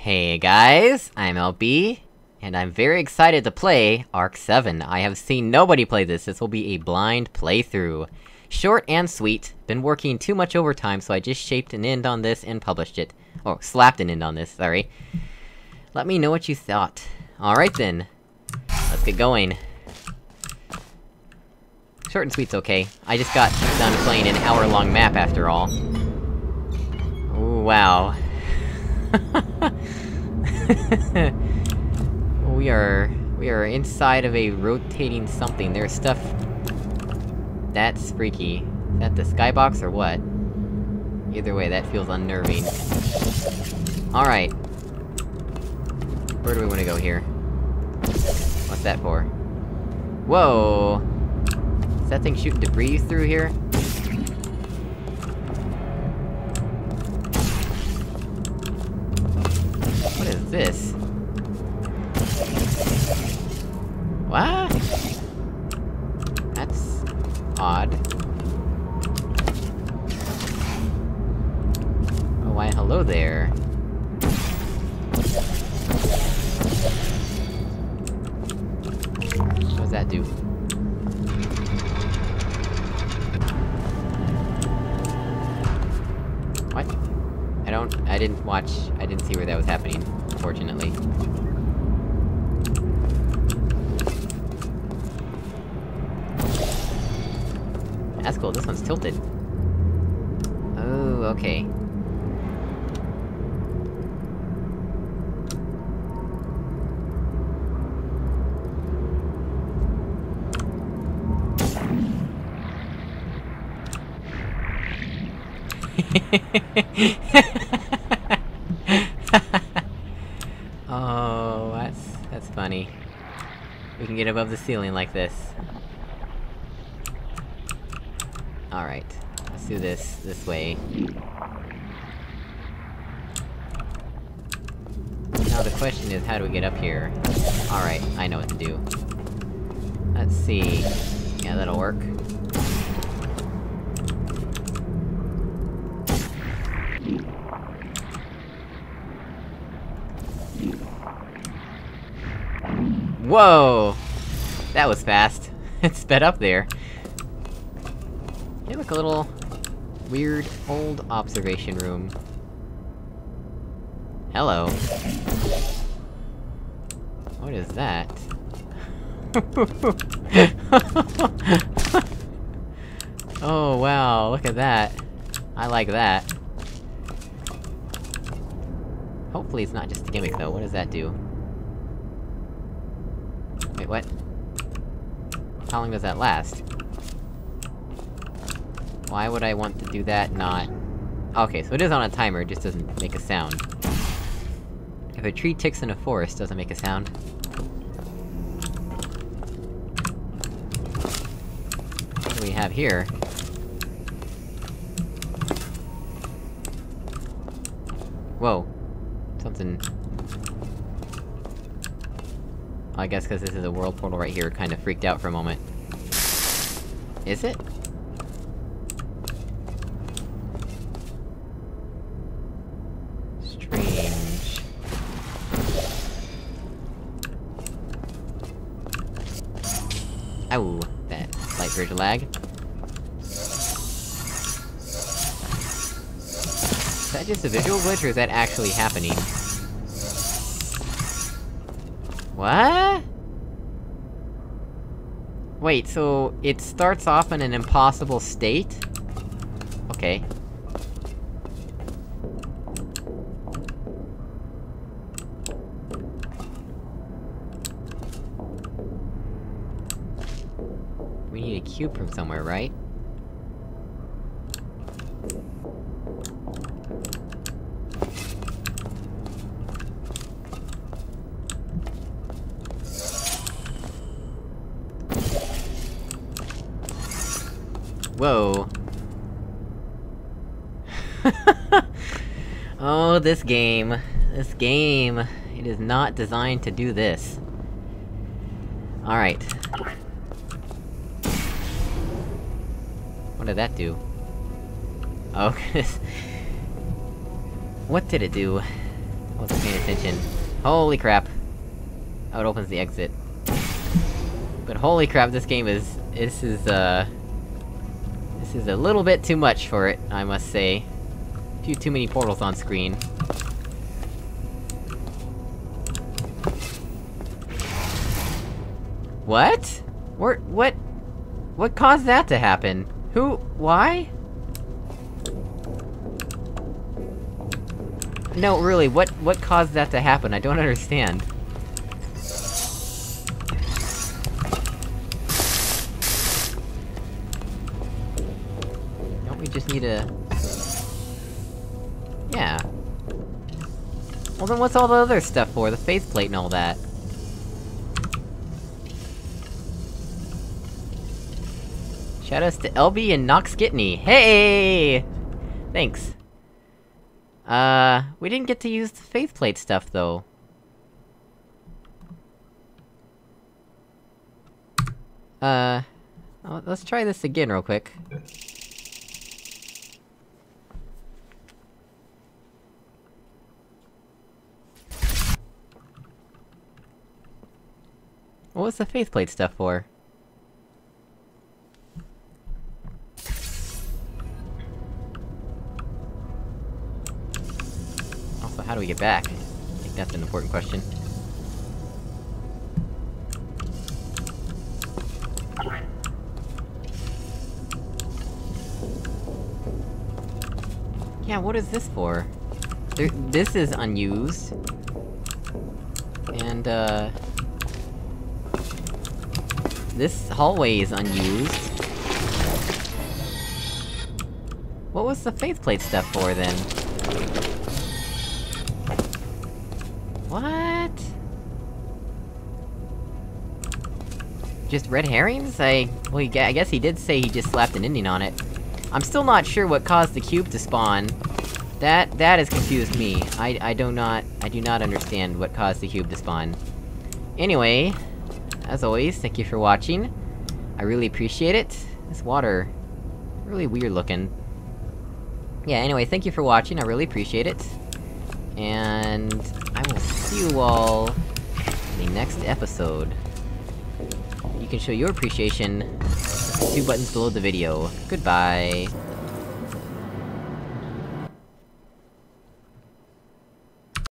Hey guys, I'm LB, and I'm very excited to play Arc 7. I have seen nobody play this, this will be a blind playthrough. Short and sweet, been working too much overtime, so I just shaped an end on this and published it. Oh, slapped an end on this, sorry. Let me know what you thought. Alright then. Let's get going. Short and sweet's okay. I just got done playing an hour-long map after all. Ooh, wow. we are... we are inside of a rotating something. There's stuff... That's freaky. Is that the skybox or what? Either way, that feels unnerving. Alright. Where do we wanna go here? What's that for? Whoa! Is that thing shooting debris through here? Is this? What? That's... odd. Oh, why hello there. What does that do? What? I don't- I didn't watch- I didn't see where that was happening, unfortunately. That's cool, this one's tilted. Oh, okay. oh, that's... that's funny. We can get above the ceiling like this. Alright, let's do this, this way. Now the question is, how do we get up here? Alright, I know what to do. Let's see... Yeah, that'll work. Whoa! That was fast. it sped up there. Hey, look, a little... weird, old observation room. Hello. What is that? oh wow, look at that. I like that. Hopefully it's not just a gimmick though, what does that do? Wait, what? How long does that last? Why would I want to do that, not... Okay, so it is on a timer, it just doesn't make a sound. If a tree ticks in a forest, doesn't make a sound. What do we have here? Whoa. Something... I guess because this is a world portal right here, kinda freaked out for a moment. Is it? Strange. Ow, that light bridge lag. Is that just a visual glitch, or is that actually happening? What? Wait, so it starts off in an impossible state? Okay. We need a cube from somewhere, right? Whoa. oh, this game. This game. It is not designed to do this. Alright. What did that do? Oh, what did it do? Wasn't paying attention. Holy crap. Oh, it opens the exit. But holy crap, this game is... This is, uh... This is a little bit too much for it, I must say. A few too many portals on screen. What? Where- what? What caused that to happen? Who- why? No, really, what- what caused that to happen? I don't understand. Just need a... Yeah. Well then what's all the other stuff for? The faith plate and all that? Shoutouts to LB and Nox Gitney. Hey! Thanks. Uh, we didn't get to use the faith plate stuff, though. Uh... let's try this again real quick. What was the plate stuff for? Also, how do we get back? I think that's an important question. Yeah, what is this for? There- this is unused. And, uh... This hallway is unused. What was the faith plate stuff for, then? What? Just red herrings? I... well, he, I guess he did say he just slapped an ending on it. I'm still not sure what caused the cube to spawn. That- that has confused me. I- I do not- I do not understand what caused the cube to spawn. Anyway, as always, thank you for watching. I really appreciate it. This water... really weird looking. Yeah, anyway, thank you for watching, I really appreciate it. And... I will see you all... in the next episode. You can show your appreciation two buttons below the video. Goodbye.